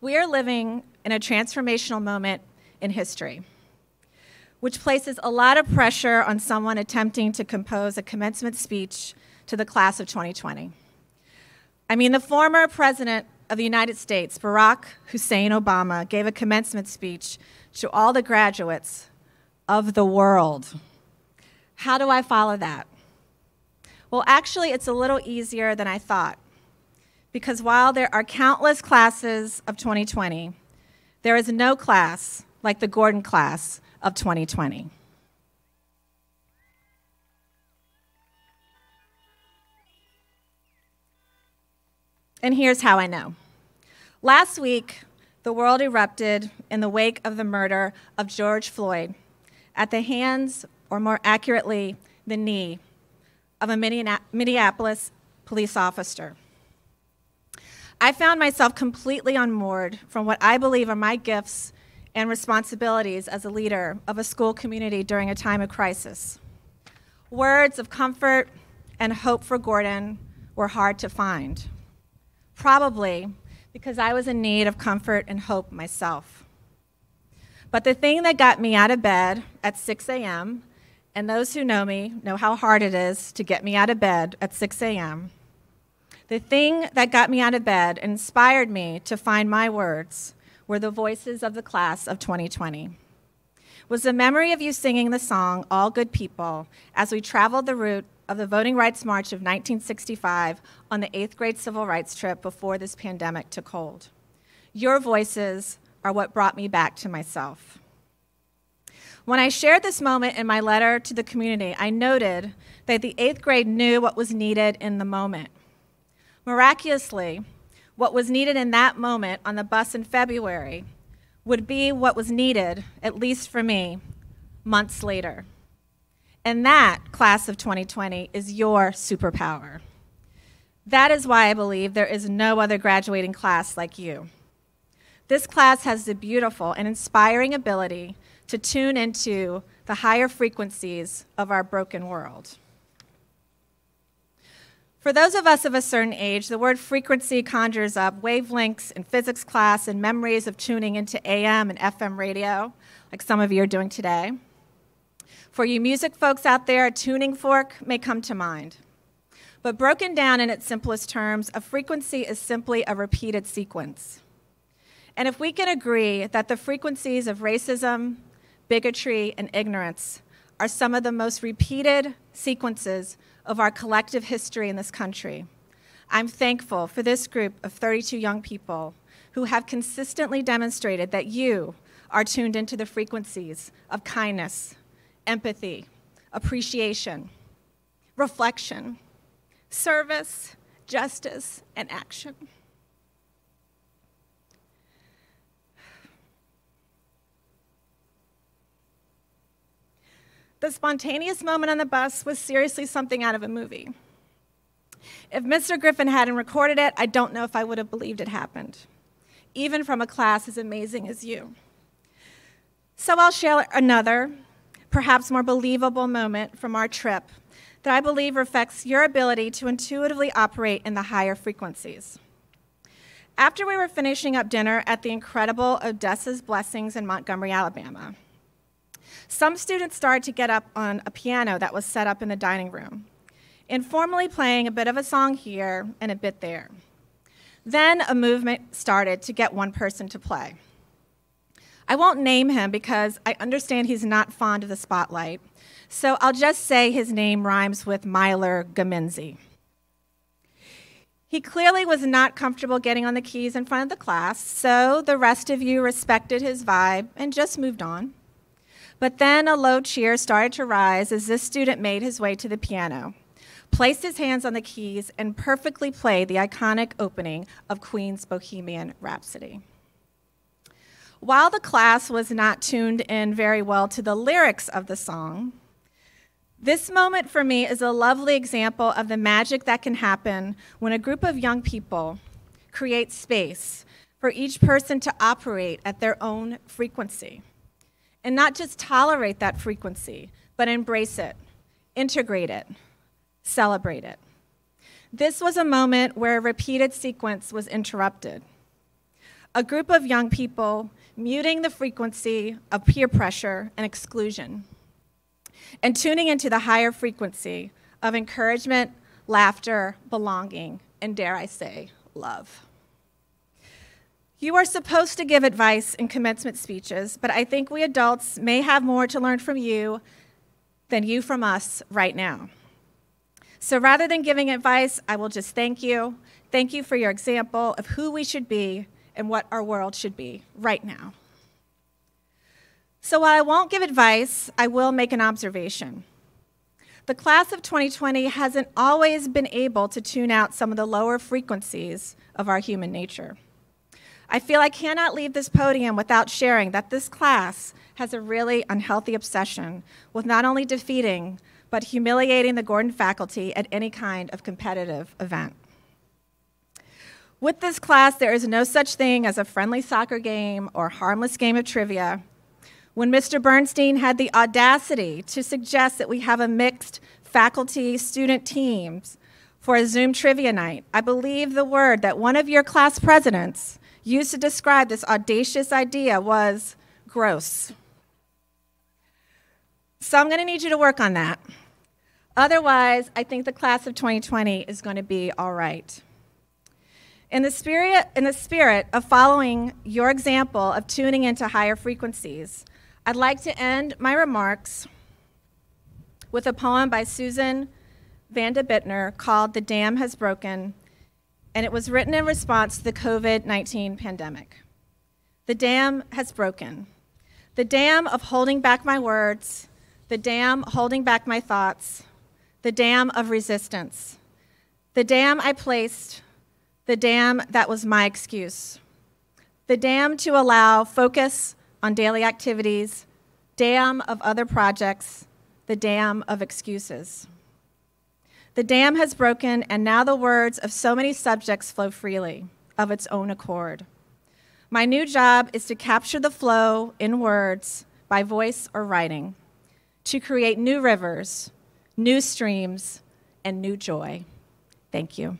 We are living in a transformational moment in history, which places a lot of pressure on someone attempting to compose a commencement speech to the class of 2020. I mean, the former president of the United States, Barack Hussein Obama, gave a commencement speech to all the graduates of the world. How do I follow that? Well, actually, it's a little easier than I thought. Because while there are countless classes of 2020, there is no class like the Gordon class of 2020. And here's how I know. Last week, the world erupted in the wake of the murder of George Floyd at the hands, or more accurately, the knee, of a Minneapolis police officer. I found myself completely unmoored from what I believe are my gifts and responsibilities as a leader of a school community during a time of crisis. Words of comfort and hope for Gordon were hard to find, probably because I was in need of comfort and hope myself. But the thing that got me out of bed at 6 a.m., and those who know me know how hard it is to get me out of bed at 6 a.m., the thing that got me out of bed and inspired me to find my words were the voices of the class of 2020. Was the memory of you singing the song All Good People as we traveled the route of the Voting Rights March of 1965 on the eighth grade civil rights trip before this pandemic took hold. Your voices are what brought me back to myself. When I shared this moment in my letter to the community, I noted that the eighth grade knew what was needed in the moment. Miraculously, what was needed in that moment on the bus in February would be what was needed, at least for me, months later. And that, class of 2020, is your superpower. That is why I believe there is no other graduating class like you. This class has the beautiful and inspiring ability to tune into the higher frequencies of our broken world. For those of us of a certain age, the word frequency conjures up wavelengths in physics class and memories of tuning into AM and FM radio, like some of you are doing today. For you music folks out there, a tuning fork may come to mind. But broken down in its simplest terms, a frequency is simply a repeated sequence. And if we can agree that the frequencies of racism, bigotry, and ignorance are some of the most repeated sequences of our collective history in this country. I'm thankful for this group of 32 young people who have consistently demonstrated that you are tuned into the frequencies of kindness, empathy, appreciation, reflection, service, justice, and action. The spontaneous moment on the bus was seriously something out of a movie. If Mr. Griffin hadn't recorded it, I don't know if I would have believed it happened, even from a class as amazing as you. So I'll share another, perhaps more believable moment from our trip that I believe reflects your ability to intuitively operate in the higher frequencies. After we were finishing up dinner at the incredible Odessa's Blessings in Montgomery, Alabama, some students started to get up on a piano that was set up in the dining room, informally playing a bit of a song here and a bit there. Then a movement started to get one person to play. I won't name him because I understand he's not fond of the spotlight, so I'll just say his name rhymes with Myler Gaminzi. He clearly was not comfortable getting on the keys in front of the class, so the rest of you respected his vibe and just moved on. But then a low cheer started to rise as this student made his way to the piano, placed his hands on the keys, and perfectly played the iconic opening of Queen's Bohemian Rhapsody. While the class was not tuned in very well to the lyrics of the song, this moment for me is a lovely example of the magic that can happen when a group of young people create space for each person to operate at their own frequency and not just tolerate that frequency, but embrace it, integrate it, celebrate it. This was a moment where a repeated sequence was interrupted. a group of young people muting the frequency of peer pressure and exclusion, and tuning into the higher frequency of encouragement, laughter, belonging, and dare I say, love. You are supposed to give advice in commencement speeches, but I think we adults may have more to learn from you than you from us right now. So rather than giving advice, I will just thank you. Thank you for your example of who we should be and what our world should be right now. So while I won't give advice, I will make an observation. The class of 2020 hasn't always been able to tune out some of the lower frequencies of our human nature. I feel I cannot leave this podium without sharing that this class has a really unhealthy obsession with not only defeating, but humiliating the Gordon faculty at any kind of competitive event. With this class, there is no such thing as a friendly soccer game or harmless game of trivia when Mr. Bernstein had the audacity to suggest that we have a mixed faculty student teams for a Zoom trivia night, I believe the word that one of your class presidents used to describe this audacious idea was gross. So I'm going to need you to work on that. Otherwise, I think the class of 2020 is going to be all right. In the spirit, in the spirit of following your example of tuning into higher frequencies, I'd like to end my remarks with a poem by Susan Vanda Bittner called The Dam Has Broken, and it was written in response to the COVID 19 pandemic. The dam has broken. The dam of holding back my words, the dam holding back my thoughts, the dam of resistance, the dam I placed, the dam that was my excuse, the dam to allow focus on daily activities, dam of other projects, the dam of excuses. The dam has broken, and now the words of so many subjects flow freely of its own accord. My new job is to capture the flow in words by voice or writing, to create new rivers, new streams, and new joy. Thank you.